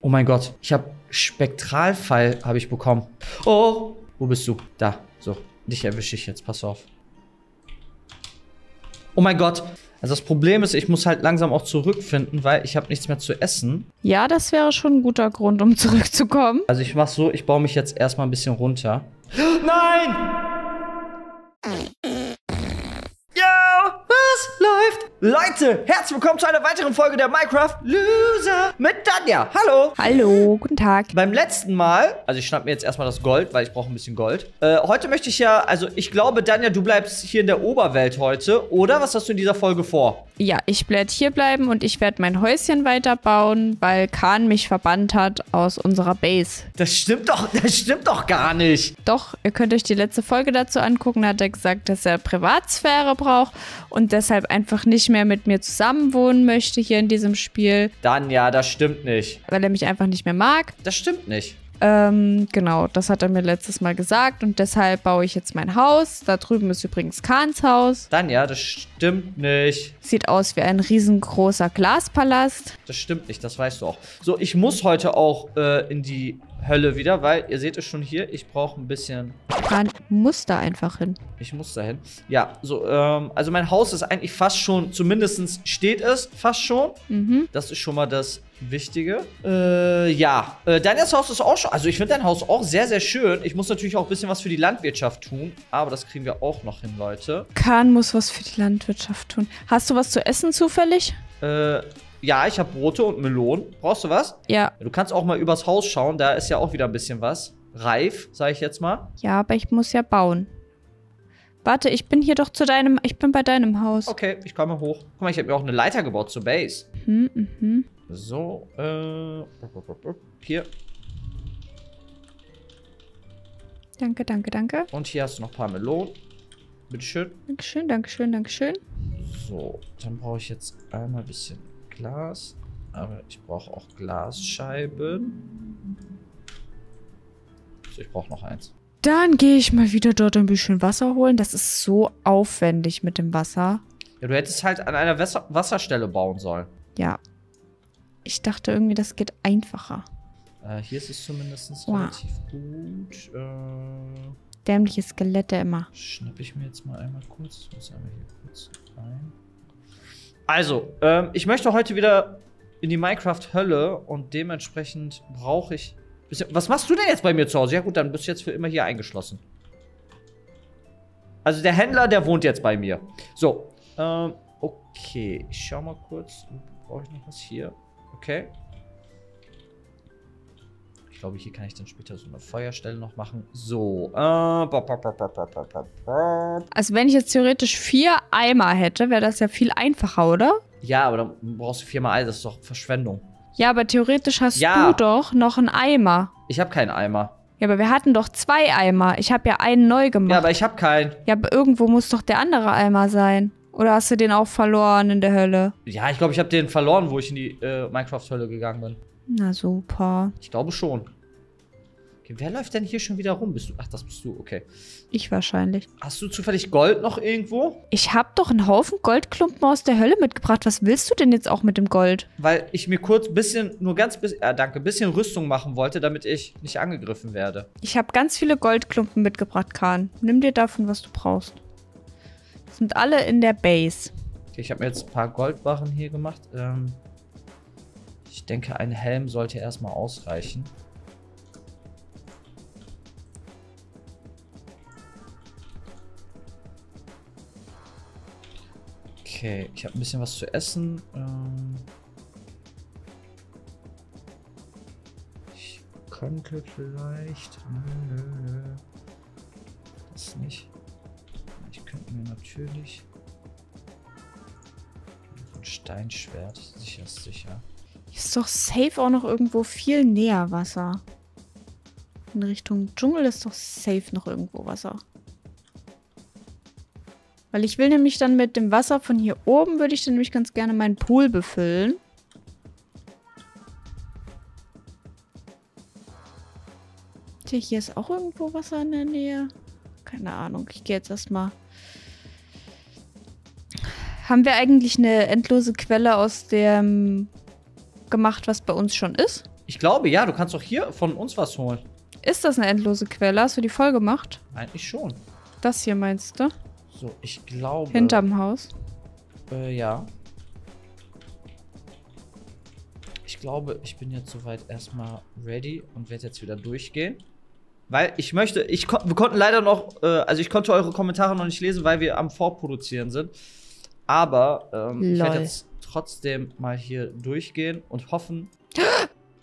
Oh mein Gott, ich habe Spektralfall habe ich bekommen. Oh, wo bist du? Da, so. Dich erwische ich jetzt, pass auf. Oh mein Gott. Also das Problem ist, ich muss halt langsam auch zurückfinden, weil ich habe nichts mehr zu essen. Ja, das wäre schon ein guter Grund, um zurückzukommen. Also ich mach so, ich baue mich jetzt erstmal ein bisschen runter. Nein! Leute, herzlich willkommen zu einer weiteren Folge der Minecraft Loser mit Danja. Hallo. Hallo, guten Tag. Beim letzten Mal, also ich schnapp mir jetzt erstmal das Gold, weil ich brauche ein bisschen Gold. Äh, heute möchte ich ja, also ich glaube, Danja, du bleibst hier in der Oberwelt heute, oder? Was hast du in dieser Folge vor? Ja, ich werde hier bleiben und ich werde mein Häuschen weiterbauen, weil Khan mich verbannt hat aus unserer Base. Das stimmt doch, das stimmt doch gar nicht. Doch, ihr könnt euch die letzte Folge dazu angucken. Da hat er gesagt, dass er Privatsphäre braucht und deshalb einfach nicht mehr mit mir zusammenwohnen möchte hier in diesem Spiel, Danja, das stimmt nicht. weil er mich einfach nicht mehr mag. Das stimmt nicht. Ähm, genau, das hat er mir letztes Mal gesagt und deshalb baue ich jetzt mein Haus. Da drüben ist übrigens Khans Haus. Danja, das stimmt nicht. Sieht aus wie ein riesengroßer Glaspalast. Das stimmt nicht, das weißt du auch. So, ich muss heute auch äh, in die Hölle wieder, weil ihr seht es schon hier, ich brauche ein bisschen. Khan muss da einfach hin. Ich muss dahin. Ja, so, ähm, also mein Haus ist eigentlich fast schon, zumindest steht es fast schon. Mhm. Das ist schon mal das Wichtige. Äh, ja. Äh, deines Haus ist auch schon. Also ich finde dein Haus auch sehr, sehr schön. Ich muss natürlich auch ein bisschen was für die Landwirtschaft tun. Aber das kriegen wir auch noch hin, Leute. Khan muss was für die Landwirtschaft tun. Hast du was zu essen zufällig? Äh, ja, ich habe Brote und Melonen. Brauchst du was? Ja. Du kannst auch mal übers Haus schauen. Da ist ja auch wieder ein bisschen was. Reif, sage ich jetzt mal. Ja, aber ich muss ja bauen. Warte, ich bin hier doch zu deinem. Ich bin bei deinem Haus. Okay, ich komme hoch. Guck mal, ich habe mir auch eine Leiter gebaut zur Base. Mhm, mhm. So, äh. Hier. Danke, danke, danke. Und hier hast du noch ein paar Melonen. Bitteschön. Dankeschön, Dankeschön, Dankeschön. So, dann brauche ich jetzt einmal ein bisschen Glas. Aber ich brauche auch Glasscheiben. So, ich brauche noch eins. Dann gehe ich mal wieder dort ein bisschen Wasser holen. Das ist so aufwendig mit dem Wasser. Ja, du hättest halt an einer Wasser Wasserstelle bauen sollen. Ja. Ich dachte irgendwie, das geht einfacher. Äh, hier ist es zumindest Wow. relativ gut. Äh, Dämliche Skelette immer. schnapp ich mir jetzt mal einmal kurz. Ich muss einmal hier kurz rein. Also, ähm, ich möchte heute wieder in die Minecraft-Hölle und dementsprechend brauche ich. Was machst du denn jetzt bei mir zu Hause? Ja, gut, dann bist du jetzt für immer hier eingeschlossen. Also, der Händler, der wohnt jetzt bei mir. So, ähm, okay. Ich schau mal kurz. Brauche ich noch was hier? Okay. Ich glaube, hier kann ich dann später so eine Feuerstelle noch machen. So. Äh, also wenn ich jetzt theoretisch vier Eimer hätte, wäre das ja viel einfacher, oder? Ja, aber dann brauchst du viermal Eis. Das ist doch Verschwendung. Ja, aber theoretisch hast ja. du doch noch einen Eimer. Ich habe keinen Eimer. Ja, aber wir hatten doch zwei Eimer. Ich habe ja einen neu gemacht. Ja, aber ich habe keinen. Ja, aber irgendwo muss doch der andere Eimer sein. Oder hast du den auch verloren in der Hölle? Ja, ich glaube, ich habe den verloren, wo ich in die äh, Minecraft-Hölle gegangen bin. Na super. Ich glaube schon. Okay, wer läuft denn hier schon wieder rum? Bist du? Ach, das bist du. Okay. Ich wahrscheinlich. Hast du zufällig Gold noch irgendwo? Ich habe doch einen Haufen Goldklumpen aus der Hölle mitgebracht. Was willst du denn jetzt auch mit dem Gold? Weil ich mir kurz bisschen, nur ganz bisschen, äh, danke, bisschen Rüstung machen wollte, damit ich nicht angegriffen werde. Ich habe ganz viele Goldklumpen mitgebracht, Kahn. Nimm dir davon, was du brauchst. Sind alle in der Base. Okay, ich habe mir jetzt ein paar Goldbarren hier gemacht. Ähm, ich denke, ein Helm sollte erstmal ausreichen. Okay, ich habe ein bisschen was zu essen. Ähm, ich könnte vielleicht. Nö, nö, nö. Das nicht. Ich könnte mir natürlich. Ein Steinschwert, sicher ist sicher. Ist doch safe auch noch irgendwo viel näher Wasser. In Richtung Dschungel ist doch safe noch irgendwo Wasser. Weil ich will nämlich dann mit dem Wasser von hier oben, würde ich dann nämlich ganz gerne meinen Pool befüllen. Hier ist auch irgendwo Wasser in der Nähe. Keine Ahnung, ich gehe jetzt erstmal. Haben wir eigentlich eine endlose Quelle aus dem gemacht, was bei uns schon ist? Ich glaube, ja, du kannst doch hier von uns was holen. Ist das eine endlose Quelle? Hast du die voll gemacht? Eigentlich schon. Das hier meinst du? So, ich glaube. Hinterm Haus. Äh, ja. Ich glaube, ich bin jetzt soweit erstmal ready und werde jetzt wieder durchgehen. Weil ich möchte, ich wir konnten leider noch, äh, also ich konnte eure Kommentare noch nicht lesen, weil wir am Vorproduzieren sind. Aber ähm, ich werde jetzt trotzdem mal hier durchgehen und hoffen.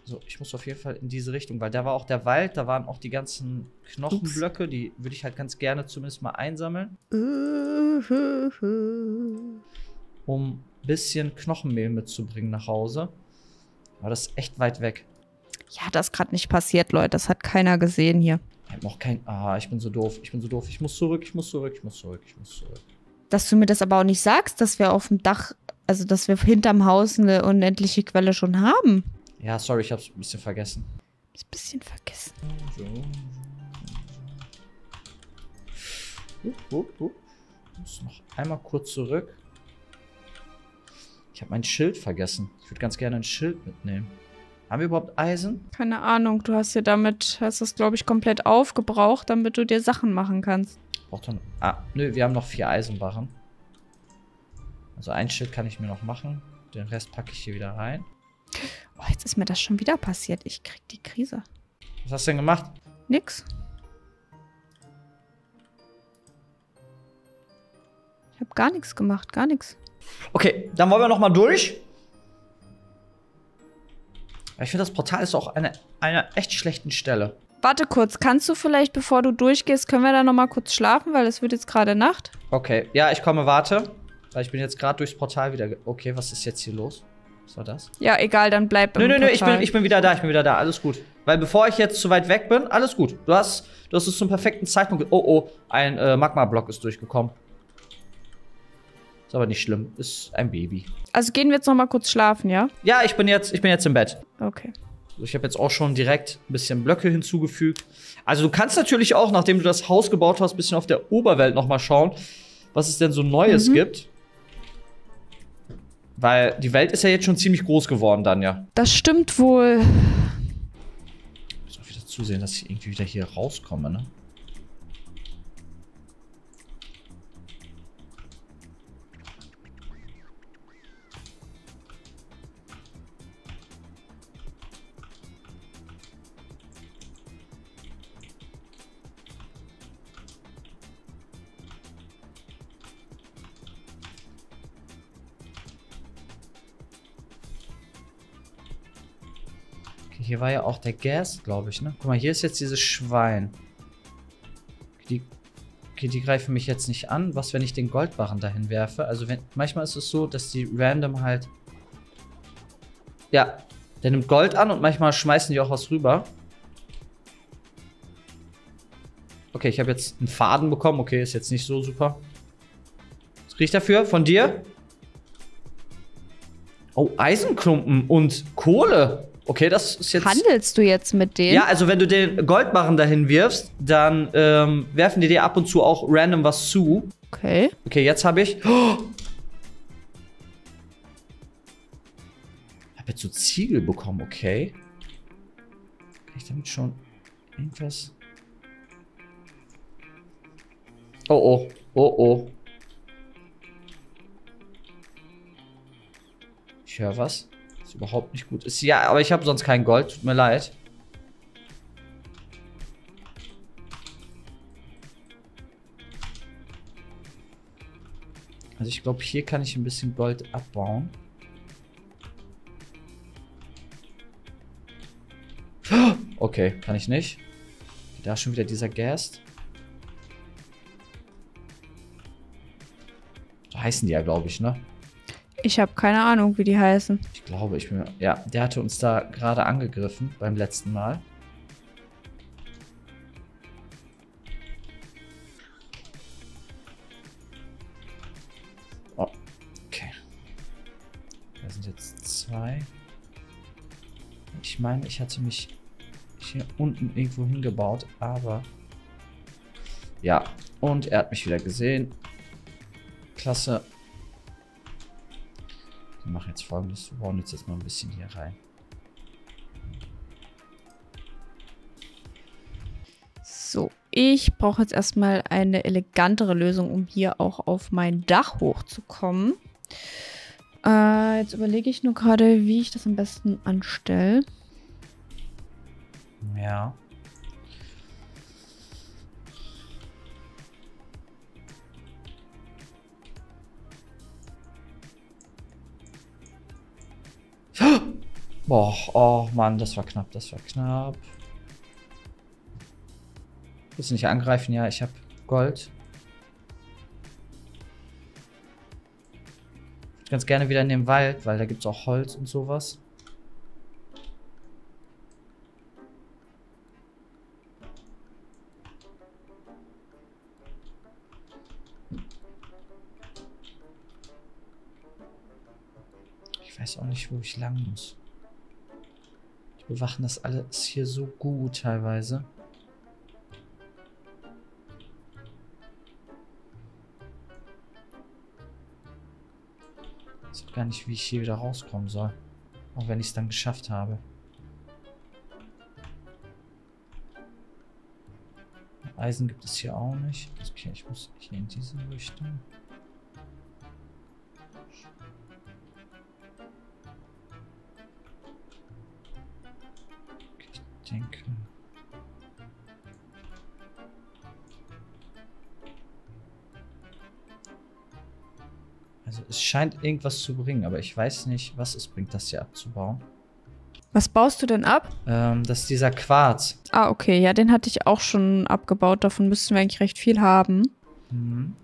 So, ich muss auf jeden Fall in diese Richtung, weil da war auch der Wald, da waren auch die ganzen Knochenblöcke, die würde ich halt ganz gerne zumindest mal einsammeln, um ein bisschen Knochenmehl mitzubringen nach Hause. Aber das ist echt weit weg. Ja, das ist gerade nicht passiert, Leute. Das hat keiner gesehen hier. Ich hab noch kein. Ah, ich bin so doof. Ich bin so doof. Ich muss zurück, ich muss zurück, ich muss zurück, ich muss zurück. Dass du mir das aber auch nicht sagst, dass wir auf dem Dach, also dass wir hinterm Haus eine unendliche Quelle schon haben. Ja, sorry, ich hab's ein bisschen vergessen. Ein bisschen vergessen. So. Hup, hup, hup. Ich muss noch einmal kurz zurück. Ich habe mein Schild vergessen. Ich würde ganz gerne ein Schild mitnehmen. Haben wir überhaupt Eisen? Keine Ahnung, du hast dir damit, hast das, glaube ich, komplett aufgebraucht, damit du dir Sachen machen kannst. Braucht dann. Ah, nö, wir haben noch vier Eisenbarren. Also ein Schild kann ich mir noch machen. Den Rest packe ich hier wieder rein. Oh, jetzt ist mir das schon wieder passiert. Ich krieg die Krise. Was hast du denn gemacht? Nix. Ich habe gar nichts gemacht, gar nichts. Okay, dann wollen wir noch mal durch. Ich finde, das Portal ist auch eine, einer echt schlechten Stelle. Warte kurz, kannst du vielleicht, bevor du durchgehst, können wir da noch mal kurz schlafen, weil es wird jetzt gerade Nacht. Okay, ja, ich komme, warte. Weil ich bin jetzt gerade durchs Portal wieder. Okay, was ist jetzt hier los? Was war das? Ja, egal, dann bleib Nö, im nö, nö, ich bin, ich bin wieder da, ich bin wieder da, alles gut. Weil bevor ich jetzt zu weit weg bin, alles gut. Du hast, du hast es zum perfekten Zeitpunkt. Oh, oh, ein äh, Magma-Block ist durchgekommen. Ist aber nicht schlimm, ist ein Baby. Also gehen wir jetzt noch mal kurz schlafen, ja? Ja, ich bin jetzt, ich bin jetzt im Bett. Okay. Also Ich habe jetzt auch schon direkt ein bisschen Blöcke hinzugefügt. Also du kannst natürlich auch, nachdem du das Haus gebaut hast, ein bisschen auf der Oberwelt noch mal schauen, was es denn so Neues gibt. Weil die Welt ist ja jetzt schon ziemlich groß geworden dann, ja. Das stimmt wohl. Ich muss auch wieder zusehen, dass ich irgendwie wieder hier rauskomme, ne? Hier war ja auch der Gas, glaube ich, ne? Guck mal, hier ist jetzt dieses Schwein. Die, okay, die greifen mich jetzt nicht an. Was, wenn ich den Goldbarren dahin werfe? Also, wenn, manchmal ist es so, dass die random halt. Ja, der nimmt Gold an und manchmal schmeißen die auch was rüber. Okay, ich habe jetzt einen Faden bekommen. Okay, ist jetzt nicht so super. Was krieg ich dafür? Von dir? Oh, Eisenklumpen und Kohle. Okay, das ist jetzt. Handelst du jetzt mit denen? Ja, also wenn du den Goldbarren dahin wirfst, dann ähm, werfen die dir ab und zu auch random was zu. Okay. Okay, jetzt habe ich. Oh! Hab jetzt so Ziegel bekommen, okay. Kann ich damit schon irgendwas. Oh oh, oh oh. Ich höre was. Was überhaupt nicht gut ist. Ja, aber ich habe sonst kein Gold. Tut mir leid. Also ich glaube, hier kann ich ein bisschen Gold abbauen. Okay, kann ich nicht. Da ist schon wieder dieser Gast. So heißen die ja, glaube ich, ne? Ich habe keine Ahnung, wie die heißen. Ich glaube, ich bin. Ja, der hatte uns da gerade angegriffen beim letzten Mal. Oh, okay. Da sind jetzt zwei. Ich meine, ich hatte mich hier unten irgendwo hingebaut, aber. Ja, und er hat mich wieder gesehen. Klasse machen jetzt folgendes. Wir bauen jetzt erstmal ein bisschen hier rein. So, ich brauche jetzt erstmal eine elegantere Lösung, um hier auch auf mein Dach hochzukommen. Äh, jetzt überlege ich nur gerade, wie ich das am besten anstelle. Ja. Boah, oh Mann, das war knapp, das war knapp. Willst du nicht angreifen? Ja, ich habe Gold. Ich würde ganz gerne wieder in den Wald, weil da gibt es auch Holz und sowas. Ich weiß auch nicht, wo ich lang muss. Die bewachen das alles hier so gut teilweise. Ich weiß gar nicht, wie ich hier wieder rauskommen soll. Auch wenn ich es dann geschafft habe. Eisen gibt es hier auch nicht. Okay, ich muss hier in diese Richtung. Es scheint irgendwas zu bringen, aber ich weiß nicht, was es bringt, das hier abzubauen. Was baust du denn ab? Ähm, das ist dieser Quarz. Ah, okay. Ja, den hatte ich auch schon abgebaut. Davon müssten wir eigentlich recht viel haben. Mhm.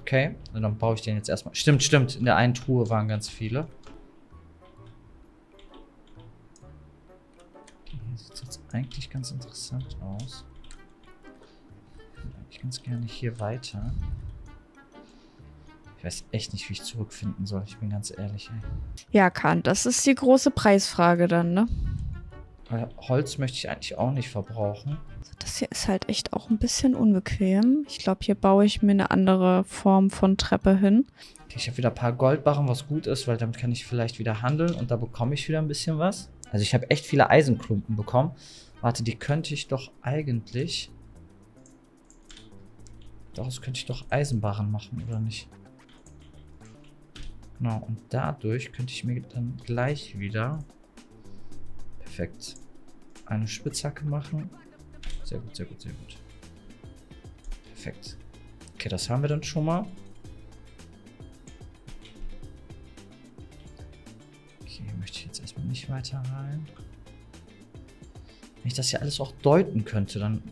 Okay, und dann baue ich den jetzt erstmal. Stimmt, stimmt. In der einen Truhe waren ganz viele. Okay, hier sieht es jetzt eigentlich ganz interessant aus. Ich würde eigentlich ganz gerne hier weiter. Ich weiß echt nicht, wie ich zurückfinden soll. Ich bin ganz ehrlich, ey. Ja, Kahn, das ist die große Preisfrage dann, ne? Weil Holz möchte ich eigentlich auch nicht verbrauchen. Also das hier ist halt echt auch ein bisschen unbequem. Ich glaube, hier baue ich mir eine andere Form von Treppe hin. Okay, ich habe wieder ein paar Goldbarren, was gut ist, weil damit kann ich vielleicht wieder handeln und da bekomme ich wieder ein bisschen was. Also ich habe echt viele Eisenklumpen bekommen. Warte, die könnte ich doch eigentlich... Daraus könnte ich doch Eisenbarren machen, oder nicht? Genau, und dadurch könnte ich mir dann gleich wieder... Perfekt. Eine Spitzhacke machen. Sehr gut, sehr gut, sehr gut. Perfekt. Okay, das haben wir dann schon mal. Okay, möchte ich jetzt erstmal nicht weiter rein. Wenn ich das hier alles auch deuten könnte, dann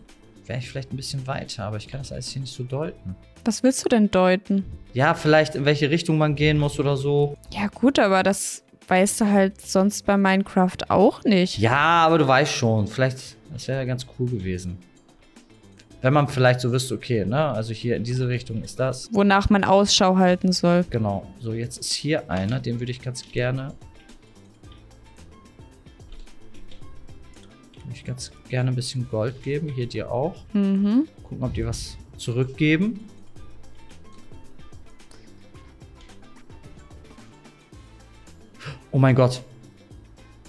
wäre ich vielleicht ein bisschen weiter, aber ich kann das alles hier nicht so deuten. Was willst du denn deuten? Ja, vielleicht in welche Richtung man gehen muss oder so. Ja, gut, aber das weißt du halt sonst bei Minecraft auch nicht. Ja, aber du weißt schon, vielleicht, das wäre ja ganz cool gewesen. Wenn man vielleicht so wüsste, okay, ne, also hier in diese Richtung ist das. Wonach man Ausschau halten soll. Genau. So, jetzt ist hier einer, den würde ich ganz gerne. Würde ich ganz gerne ein bisschen Gold geben. Hier dir auch. Mhm. Gucken, ob die was zurückgeben. Oh mein Gott.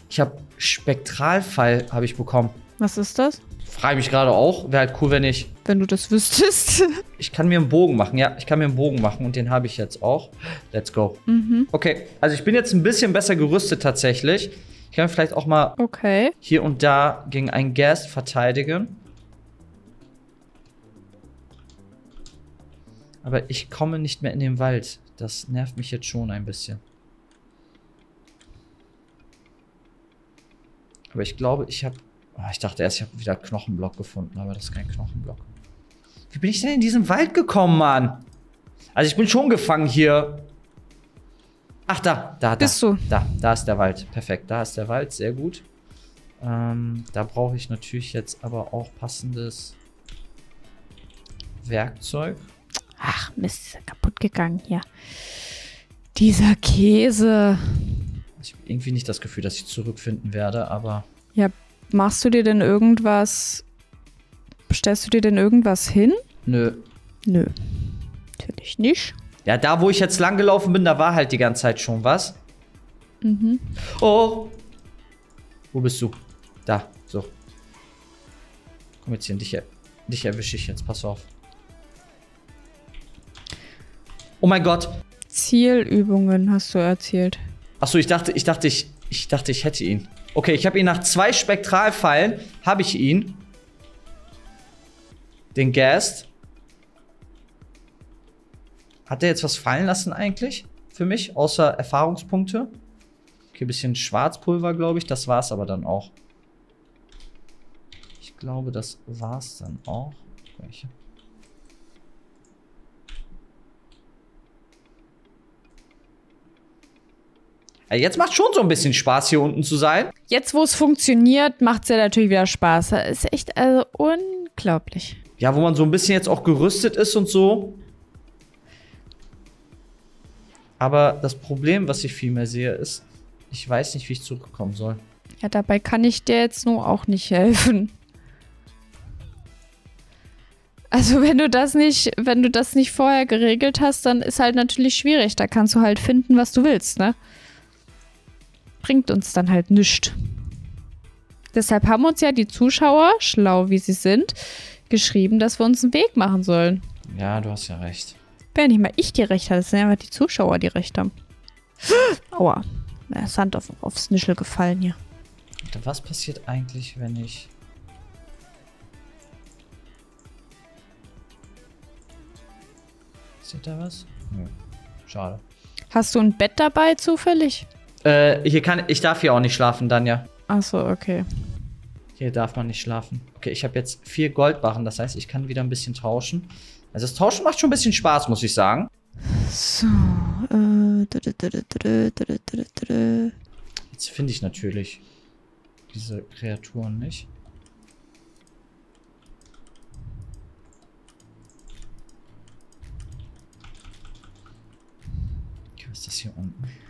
Ich habe Spektralfall habe ich bekommen. Was ist das? Frage mich gerade auch. Wäre halt cool, wenn ich. Wenn du das wüsstest. Ich kann mir einen Bogen machen. Ja, ich kann mir einen Bogen machen und den habe ich jetzt auch. Let's go. mhm. Okay, also ich bin jetzt ein bisschen besser gerüstet tatsächlich. Ich kann vielleicht auch mal Okay. hier und da gegen einen Gas verteidigen. Aber ich komme nicht mehr in den Wald. Das nervt mich jetzt schon ein bisschen. Aber ich glaube, ich habe... ich dachte erst, ich habe wieder Knochenblock gefunden, aber das ist kein Knochenblock. Wie bin ich denn in diesen Wald gekommen, Mann? Also ich bin schon gefangen hier. Ach, da, da, da. Bist du? Da, da ist der Wald. Perfekt, da ist der Wald, sehr gut. Ähm, da brauche ich natürlich jetzt aber auch passendes Werkzeug. Ach, Mist, ist ja kaputt gegangen hier. Dieser Käse. Ich habe irgendwie nicht das Gefühl, dass ich zurückfinden werde, aber Ja, machst du dir denn irgendwas. Stellst du dir denn irgendwas hin? nö. Nö. Natürlich nicht. Ja, da wo ich jetzt lang gelaufen bin, da war halt die ganze Zeit schon was. Mhm. Oh. Wo bist du? Da, so. Komm jetzt hier in dich dich erwische ich jetzt, pass auf. Oh mein Gott. Zielübungen hast du erzählt. Achso, ich dachte, ich dachte, ich, ich dachte, ich hätte ihn. Okay, ich habe ihn nach zwei Spektralpfeilen, habe ich ihn. Den Gast. Hat der jetzt was fallen lassen eigentlich? Für mich, außer Erfahrungspunkte? Okay, bisschen Schwarzpulver, glaube ich. Das war's aber dann auch. Ich glaube, das war's dann auch. Welche? Jetzt macht schon so ein bisschen Spaß, hier unten zu sein. Jetzt, wo es funktioniert, macht es ja natürlich wieder Spaß. Das ist echt also unglaublich. Ja, wo man so ein bisschen jetzt auch gerüstet ist und so. Aber das Problem, was ich vielmehr sehe, ist, ich weiß nicht, wie ich zurückkommen soll. Ja, dabei kann ich dir jetzt nur auch nicht helfen. Also wenn du das nicht, wenn du das nicht vorher geregelt hast, dann ist halt natürlich schwierig. Da kannst du halt finden, was du willst, ne? Bringt uns dann halt nichts. Deshalb haben uns ja die Zuschauer, schlau wie sie sind, geschrieben, dass wir uns einen Weg machen sollen. Ja, du hast ja recht. Wenn nicht mal ich die Recht habe, es sind einfach die Zuschauer, die Recht haben. Aua. Sand auf, aufs Nischel gefallen hier. Was passiert eigentlich, wenn ich... Seht da was? Nö. Schade. Hast du ein Bett dabei zufällig? Äh, hier kann ich darf hier auch nicht schlafen, Danja. Achso, okay. Hier darf man nicht schlafen. Okay, ich habe jetzt vier Goldbarren, das heißt, ich kann wieder ein bisschen tauschen. Also das Tauschen macht schon ein bisschen Spaß, muss ich sagen. So, äh, Jetzt finde ich natürlich diese Kreaturen nicht. Okay, was ist das hier unten?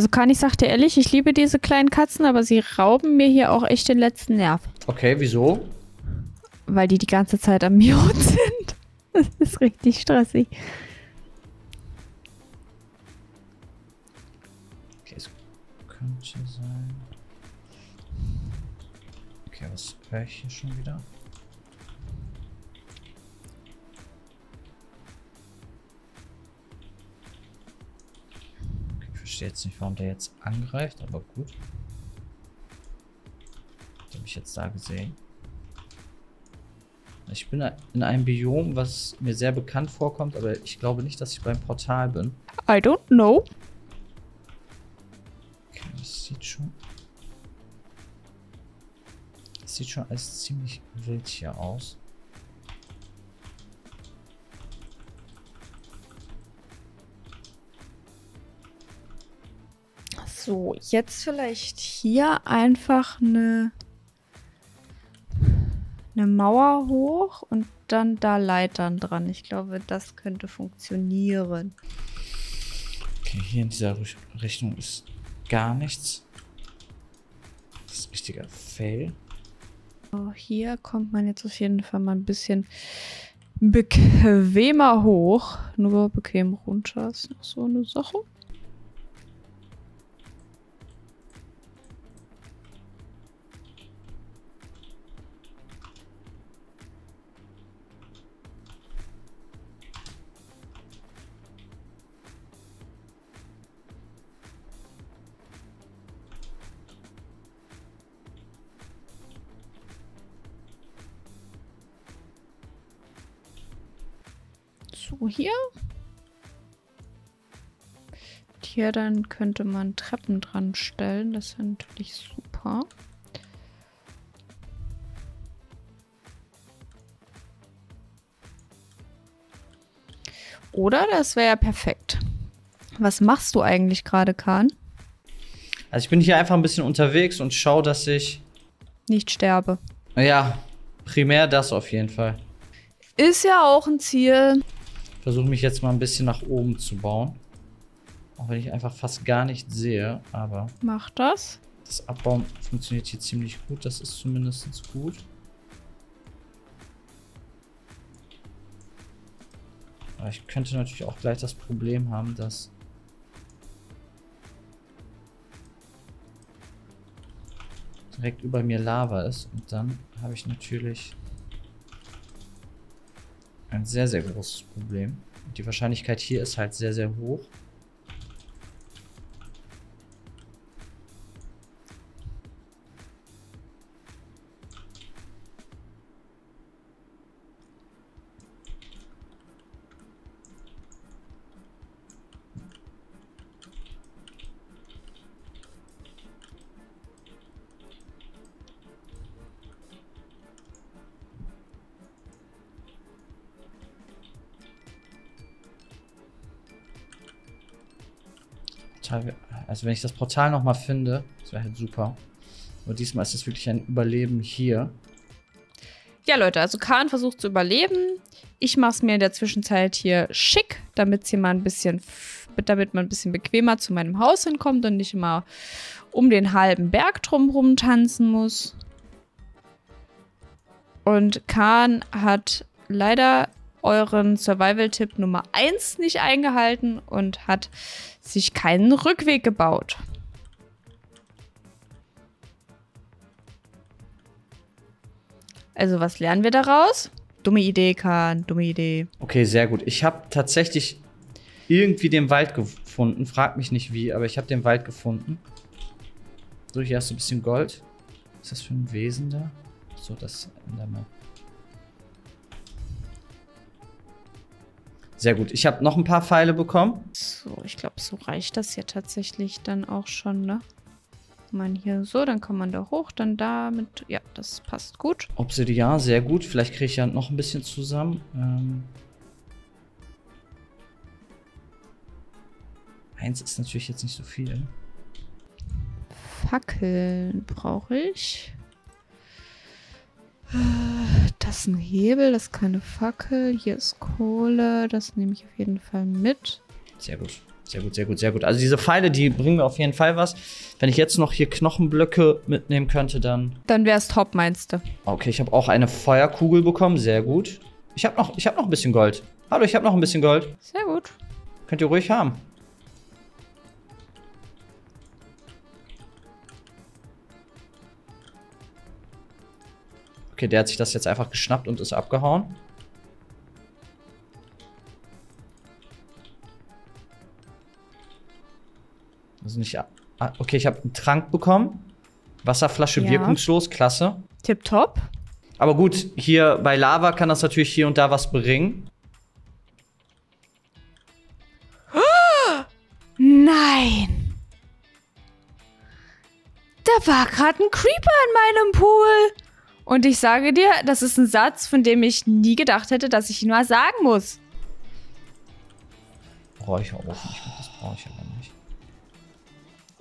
Also kann ich sag dir ehrlich, ich liebe diese kleinen Katzen, aber sie rauben mir hier auch echt den letzten Nerv. Okay, wieso? Weil die die ganze Zeit am Miauen sind. Das ist richtig stressig. Okay, es könnte sein. Okay, was höre ich hier schon wieder? Verstehe jetzt nicht, warum der jetzt angreift, aber gut. Was habe ich jetzt da gesehen? Ich bin in einem Biom, was mir sehr bekannt vorkommt, aber ich glaube nicht, dass ich beim Portal bin. I don't know. Okay, das sieht schon... Das sieht schon alles ziemlich wild hier aus. So, jetzt vielleicht hier einfach eine, eine Mauer hoch und dann da Leitern dran. Ich glaube, das könnte funktionieren. Okay, hier in dieser Richtung ist gar nichts. Das ist ein richtiger Fail. So, hier kommt man jetzt auf jeden Fall mal ein bisschen bequemer hoch. Nur bequem runter ist noch so eine Sache. Hier dann könnte man Treppen dran stellen. Das wäre natürlich super. Oder das wäre ja perfekt. Was machst du eigentlich gerade, Kahn? Also ich bin hier einfach ein bisschen unterwegs und schaue, dass ich... Nicht sterbe. Ja, primär das auf jeden Fall. Ist ja auch ein Ziel versuche mich jetzt mal ein bisschen nach oben zu bauen. Auch wenn ich einfach fast gar nicht sehe, aber... Mach das. Das Abbauen funktioniert hier ziemlich gut. Das ist zumindest gut. Aber ich könnte natürlich auch gleich das Problem haben, dass direkt über mir Lava ist. Und dann habe ich natürlich ein sehr, sehr großes Problem. Und die Wahrscheinlichkeit hier ist halt sehr, sehr hoch. Also wenn ich das Portal nochmal finde, das wäre halt super. Aber diesmal ist es wirklich ein Überleben hier. Ja, Leute, also Khan versucht zu überleben. Ich mache es mir in der Zwischenzeit hier schick, damit hier mal ein bisschen, damit man ein bisschen bequemer zu meinem Haus hinkommt und nicht immer um den halben Berg drumherum tanzen muss. Und Khan hat leider euren Survival-Tipp Nummer 1 nicht eingehalten und hat sich keinen Rückweg gebaut. Also was lernen wir daraus? Dumme Idee, Kahn, dumme Idee. Okay, sehr gut. Ich habe tatsächlich irgendwie den Wald gefunden. Frag mich nicht wie, aber ich habe den Wald gefunden. So, hier hast du ein bisschen Gold. Was ist das für ein Wesen da? So, das Enderman. Sehr gut. Ich habe noch ein paar Pfeile bekommen. So, ich glaube, so reicht das ja tatsächlich dann auch schon, ne? Man hier so, dann kommt man da hoch, dann damit. Ja, das passt gut. Obsidian, sehr gut. Vielleicht kriege ich ja noch ein bisschen zusammen. Ähm Eins ist natürlich jetzt nicht so viel. Fackeln brauche ich. Das ist ein Hebel, das ist keine Fackel. Hier ist Kohle, das nehme ich auf jeden Fall mit. Sehr gut. Sehr gut, sehr gut, sehr gut. Also diese Pfeile, die bringen mir auf jeden Fall was. Wenn ich jetzt noch hier Knochenblöcke mitnehmen könnte, dann... Dann wäre es top, meinst du? Okay, ich habe auch eine Feuerkugel bekommen. Sehr gut. Ich habe noch, hab noch ein bisschen Gold. Hallo, ich habe noch ein bisschen Gold. Sehr gut. Könnt ihr ruhig haben. Okay, der hat sich das jetzt einfach geschnappt und ist abgehauen. Also nicht. Ah, okay, ich habe einen Trank bekommen. Wasserflasche ja. wirkungslos, klasse. Tipptopp. Aber gut, hier bei Lava kann das natürlich hier und da was bringen. nein! Da war gerade ein Creeper in meinem Pool. Und ich sage dir, das ist ein Satz, von dem ich nie gedacht hätte, dass ich ihn mal sagen muss. Räucherofen, ich glaube, das brauche ich aber nicht.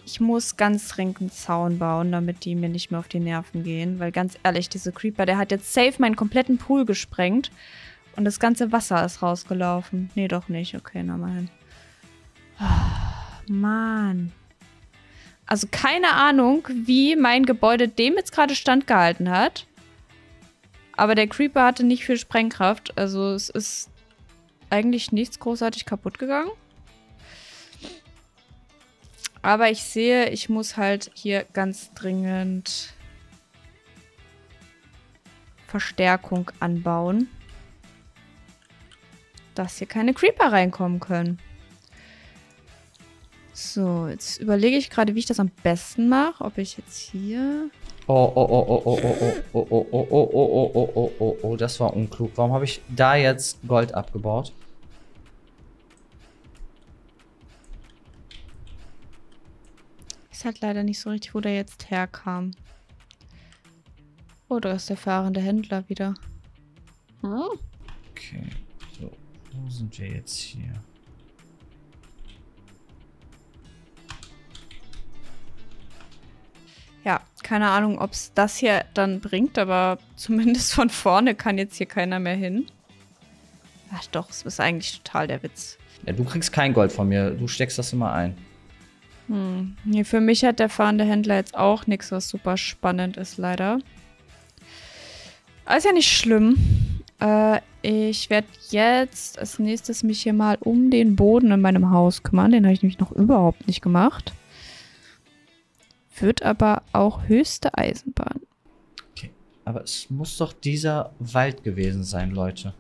Ich muss ganz dringend einen Zaun bauen, damit die mir nicht mehr auf die Nerven gehen. Weil ganz ehrlich, diese Creeper, der hat jetzt safe meinen kompletten Pool gesprengt. Und das ganze Wasser ist rausgelaufen. Nee, doch nicht. Okay, na mal hin. Oh, Mann. Also keine Ahnung, wie mein Gebäude dem jetzt gerade standgehalten hat. Aber der Creeper hatte nicht viel Sprengkraft. Also es ist eigentlich nichts großartig kaputt gegangen. Aber ich sehe, ich muss halt hier ganz dringend Verstärkung anbauen. Dass hier keine Creeper reinkommen können. So, jetzt überlege ich gerade, wie ich das am besten mache. Ob ich jetzt hier Oh, oh, oh, oh, oh, oh, oh, oh, oh, oh, oh, oh, oh, oh, oh, oh, das war unklug. Warum habe ich da jetzt Gold abgebaut? Ist halt leider nicht so richtig, wo der jetzt herkam. Oh, da ist der fahrende Händler wieder. Okay, so, wo sind wir jetzt hier? Keine Ahnung, ob es das hier dann bringt, aber zumindest von vorne kann jetzt hier keiner mehr hin. Ach doch, es ist eigentlich total der Witz. Ja, du kriegst kein Gold von mir. Du steckst das immer ein. Hm. Nee, für mich hat der fahrende Händler jetzt auch nichts, was super spannend ist, leider. Aber ist ja nicht schlimm. Äh, ich werde jetzt als nächstes mich hier mal um den Boden in meinem Haus kümmern. Den habe ich nämlich noch überhaupt nicht gemacht. Wird aber auch höchste Eisenbahn. Okay. Aber es muss doch dieser Wald gewesen sein, Leute.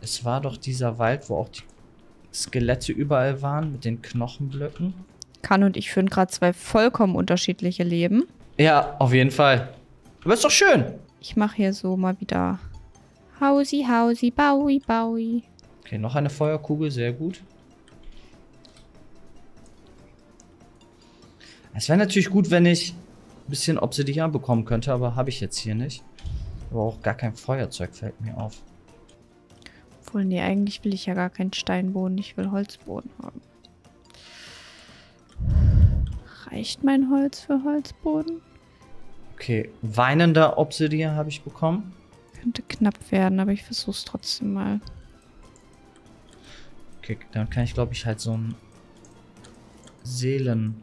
Es war doch dieser Wald, wo auch die Skelette überall waren mit den Knochenblöcken. Kann und ich führen gerade zwei vollkommen unterschiedliche Leben. Ja, auf jeden Fall. Aber ist doch schön. Ich mache hier so mal wieder Hausi, Hausi, Baui, Baui. Okay, noch eine Feuerkugel, sehr gut. Es wäre natürlich gut, wenn ich ein bisschen Obsidian bekommen könnte, aber habe ich jetzt hier nicht. Aber auch gar kein Feuerzeug fällt mir auf. Obwohl, nee, eigentlich will ich ja gar keinen Steinboden, ich will Holzboden haben. Reicht mein Holz für Holzboden? Okay, weinender Obsidian habe ich bekommen. Könnte knapp werden, aber ich versuch's trotzdem mal. Okay, dann kann ich glaube ich halt so ein Seelen...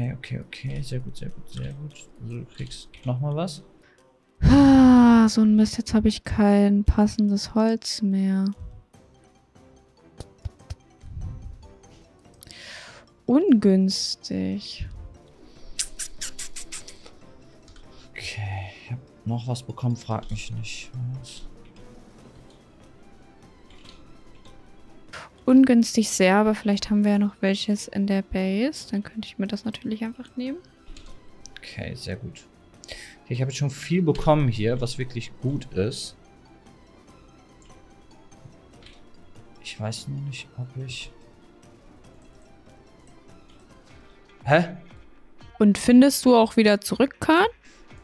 Okay, okay, okay, sehr gut, sehr gut, sehr gut. Also du kriegst nochmal was. Ah, so ein Mist, jetzt habe ich kein passendes Holz mehr. Ungünstig. Okay, ich habe noch was bekommen, frag mich nicht. Was? Ungünstig sehr, aber vielleicht haben wir ja noch welches in der Base. Dann könnte ich mir das natürlich einfach nehmen. Okay, sehr gut. Ich habe jetzt schon viel bekommen hier, was wirklich gut ist. Ich weiß nur nicht, ob ich... Hä? Und findest du auch wieder zurück, Kahn?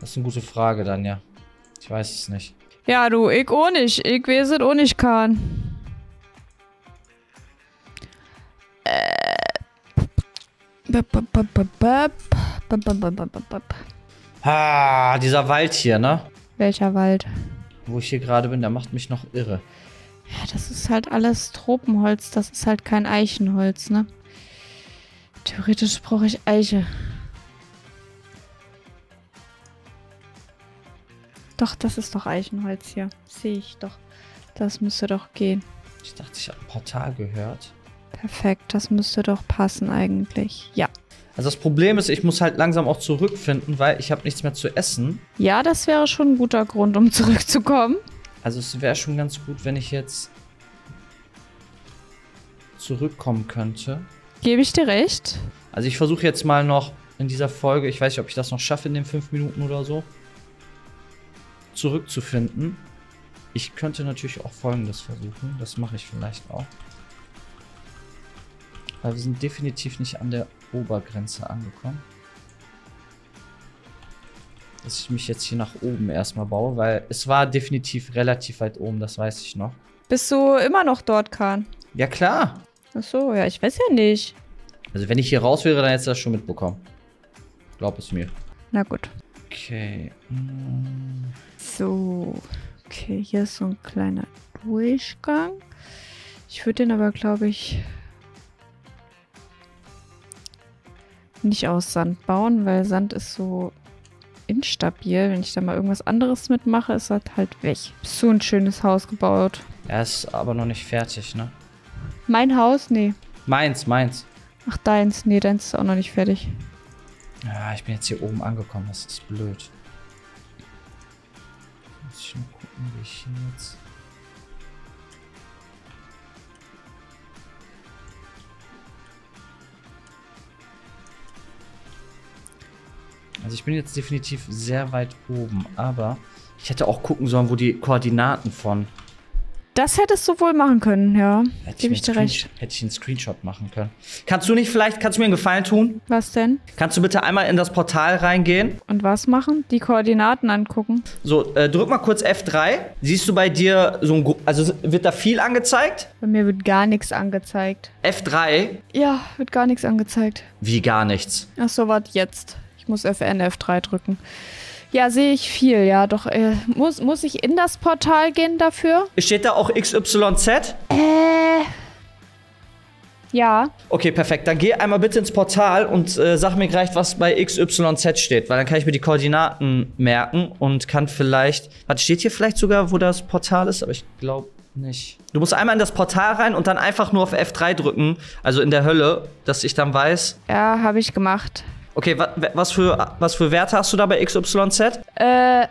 Das ist eine gute Frage dann, ja. Ich weiß es nicht. Ja, du, ich auch nicht. Ich weiß es auch nicht, Kahn. Ah, dieser Wald hier, ne? Welcher Wald? Wo ich hier gerade bin, der macht mich noch irre. Ja, das ist halt alles Tropenholz. Das ist halt kein Eichenholz, ne? Theoretisch brauche ich Eiche. Doch, das ist doch Eichenholz hier. Sehe ich doch. Das müsste doch gehen. Ich dachte, ich habe ein Portal gehört. Perfekt, das müsste doch passen eigentlich. Ja. Also das Problem ist, ich muss halt langsam auch zurückfinden, weil ich habe nichts mehr zu essen. Ja, das wäre schon ein guter Grund, um zurückzukommen. Also es wäre schon ganz gut, wenn ich jetzt zurückkommen könnte. Gebe ich dir recht. Also ich versuche jetzt mal noch in dieser Folge, ich weiß nicht, ob ich das noch schaffe in den fünf Minuten oder so, zurückzufinden. Ich könnte natürlich auch folgendes versuchen. Das mache ich vielleicht auch. Weil wir sind definitiv nicht an der Obergrenze angekommen. Dass ich mich jetzt hier nach oben erstmal baue, weil es war definitiv relativ weit oben, das weiß ich noch. Bist du immer noch dort, Kahn? Ja klar. Ach so, ja, ich weiß ja nicht. Also wenn ich hier raus wäre, dann hättest du das schon mitbekommen. Glaub es mir. Na gut. Okay. mm, So. Okay, hier ist so ein kleiner Durchgang. Ich würde den aber, glaube ich, nicht aus Sand bauen, weil Sand ist so instabil. Wenn ich da mal irgendwas anderes mitmache, ist das halt weg. So ein schönes Haus gebaut. Er ist aber noch nicht fertig, ne? Mein Haus? Nee. Meins, meins. Ach, deins? Nee, deins ist auch noch nicht fertig. Ja, ich bin jetzt hier oben angekommen, das ist blöd. Muss ich mal gucken, wie ich hier jetzt... Also ich bin jetzt definitiv sehr weit oben, aber ich hätte auch gucken sollen, wo die Koordinaten von... Das hättest du wohl machen können, ja. Hätte Gebe ich dir einen recht. Screenshot- Hätte ich einen Screenshot machen können. Kannst du nicht vielleicht, kannst du mir einen Gefallen tun? Was denn? Kannst du bitte einmal in das Portal reingehen? Und was machen? Die Koordinaten angucken. So, äh, drück mal kurz F3. Siehst du bei dir so ein, also wird da viel angezeigt? Bei mir wird gar nichts angezeigt. F3, Ja, wird gar nichts angezeigt. wie gar nichts. Ach so, warte, jetzt. Ich muss FN F3 drücken. Ja, sehe ich viel, ja. Doch, äh, muss, muss ich in das Portal gehen dafür? Steht da auch XYZ? Äh. Ja. Okay, perfekt. Dann geh einmal bitte ins Portal und äh, sag mir gleich, was bei XYZ steht, weil dann kann ich mir die Koordinaten merken und kann vielleicht. Warte, steht hier vielleicht sogar, wo das Portal ist? Aber ich glaube nicht. Du musst einmal in das Portal rein und dann einfach nur auf F3 drücken, also in der Hölle, dass ich dann weiß. Ja, habe ich gemacht. Okay, wa was für, was für Werte hast du da bei XYZ? Äh,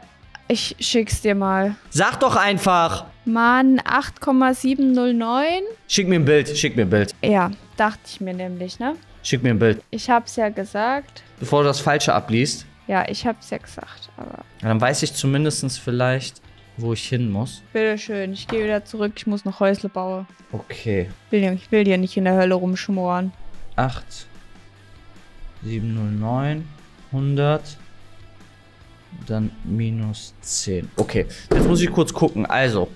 ich schick's dir mal. Sag doch einfach! Mann, 8,709? Schick mir ein Bild, schick mir ein Bild. Ja, dachte ich mir nämlich, ne? Schick mir ein Bild. Ich hab's ja gesagt. Bevor du das Falsche abliest. Ja, ich hab's ja gesagt, aber. Ja, dann weiß ich zumindest vielleicht, wo ich hin muss. Bitteschön, ich gehe wieder zurück. Ich muss noch Häusle bauen. Okay. Will ja- Ich will dir nicht in der Hölle rumschmoren. 8, 709, 100, dann minus 10. Okay, jetzt muss ich kurz gucken. Also,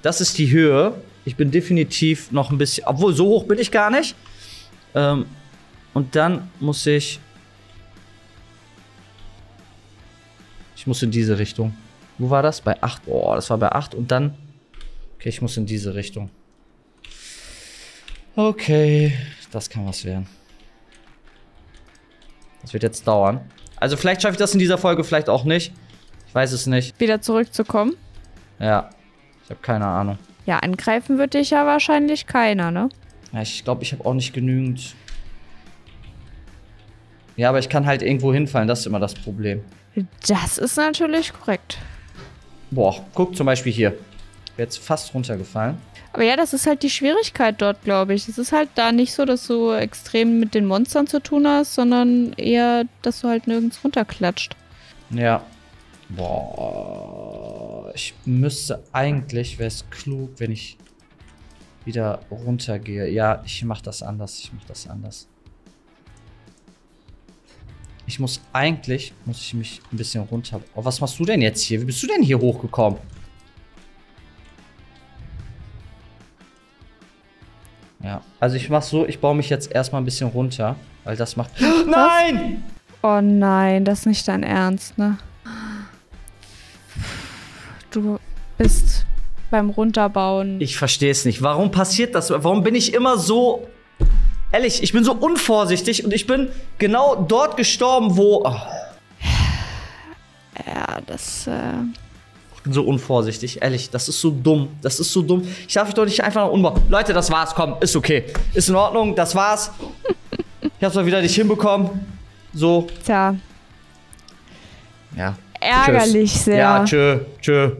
das ist die Höhe. Ich bin definitiv noch ein bisschen, obwohl so hoch bin ich gar nicht. Ähm, und dann muss ich, ich muss in diese Richtung. Wo war das? Bei 8. Oh, das war bei 8 und dann, okay, ich muss in diese Richtung. Okay, das kann was werden. Das wird jetzt dauern. Also vielleicht schaffe ich das in dieser Folge, vielleicht auch nicht. Ich weiß es nicht. Wieder zurückzukommen? Ja, ich habe keine Ahnung. Ja, angreifen wird dich ja wahrscheinlich keiner, ne? Ja, ich glaube, ich habe auch nicht genügend. Ja, aber ich kann halt irgendwo hinfallen, das ist immer das Problem. Das ist natürlich korrekt. Boah, guck zum Beispiel hier. Wäre jetzt fast runtergefallen. Aber ja, das ist halt die Schwierigkeit dort, glaube ich. Es ist halt da nicht so, dass du extrem mit den Monstern zu tun hast, sondern eher, dass du halt nirgends runterklatscht. Ja. Boah. Ich müsste eigentlich, wäre es klug, wenn ich wieder runtergehe. Ja, ich mach das anders. Ich mach das anders. Ich muss eigentlich, muss ich mich ein bisschen runter. Oh, was machst du denn jetzt hier? Wie bist du denn hier hochgekommen? Ja, also ich mach so, ich baue mich jetzt erstmal ein bisschen runter, weil das macht. Nein! Oh nein, das ist nicht dein Ernst, ne? Du bist beim Runterbauen. Ich verstehe es nicht. Warum passiert das? Warum bin ich immer so. Ehrlich, ich bin so unvorsichtig und ich bin genau dort gestorben, wo. Oh, ja, das. Äh, so unvorsichtig. Ehrlich, das ist so dumm. Das ist so dumm. Ich darf mich doch nicht einfach noch umbauen. Leute, das war's. Komm, ist okay. Ist in Ordnung. Das war's. Ich hab's mal wieder nicht hinbekommen. So. tja, Ja. ärgerlich Tschüss. sehr. Ja, tschö. Tschö.